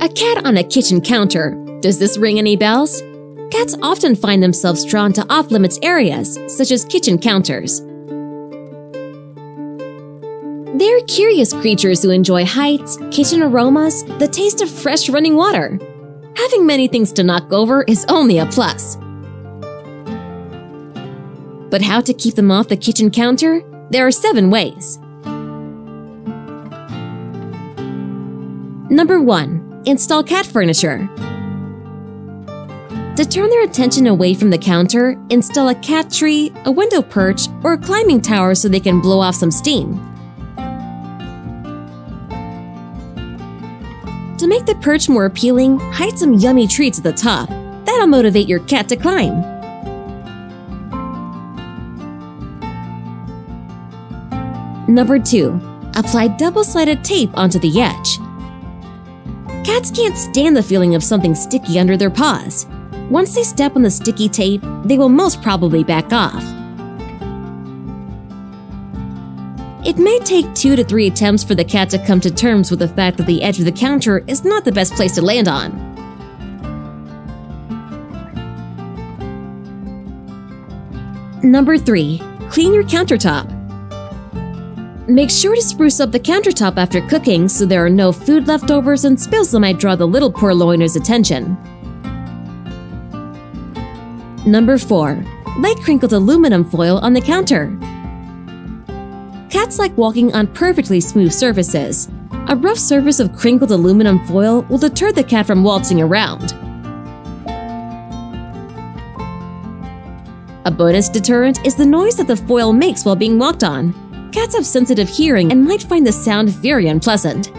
A cat on a kitchen counter. Does this ring any bells? Cats often find themselves drawn to off limits areas, such as kitchen counters. They're curious creatures who enjoy heights, kitchen aromas, the taste of fresh running water. Having many things to knock over is only a plus. But how to keep them off the kitchen counter? There are seven ways. Number 1. Install cat furniture. To turn their attention away from the counter, install a cat tree, a window perch, or a climbing tower so they can blow off some steam. To make the perch more appealing, hide some yummy treats at the top. That'll motivate your cat to climb. Number 2. Apply double-sided tape onto the edge. Cats can't stand the feeling of something sticky under their paws. Once they step on the sticky tape, they will most probably back off. It may take two to three attempts for the cat to come to terms with the fact that the edge of the counter is not the best place to land on. Number 3. Clean your countertop. Make sure to spruce up the countertop after cooking so there are no food leftovers and spills that might draw the little purloiner's attention. Number 4. Lay crinkled aluminum foil on the counter. Cats like walking on perfectly smooth surfaces. A rough surface of crinkled aluminum foil will deter the cat from waltzing around. A bonus deterrent is the noise that the foil makes while being walked on. Cats have sensitive hearing and might find the sound very unpleasant.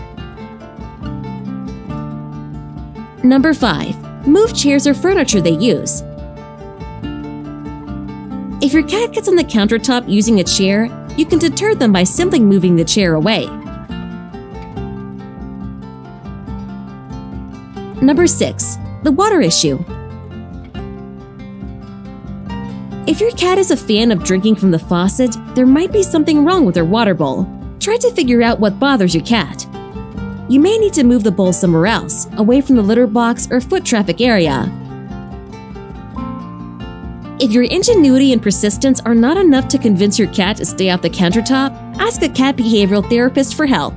Number 5. Move chairs or furniture they use. If your cat gets on the countertop using a chair, you can deter them by simply moving the chair away. Number 6. The water issue. If your cat is a fan of drinking from the faucet, there might be something wrong with their water bowl. Try to figure out what bothers your cat. You may need to move the bowl somewhere else, away from the litter box or foot traffic area. If your ingenuity and persistence are not enough to convince your cat to stay off the countertop, ask a cat behavioral therapist for help.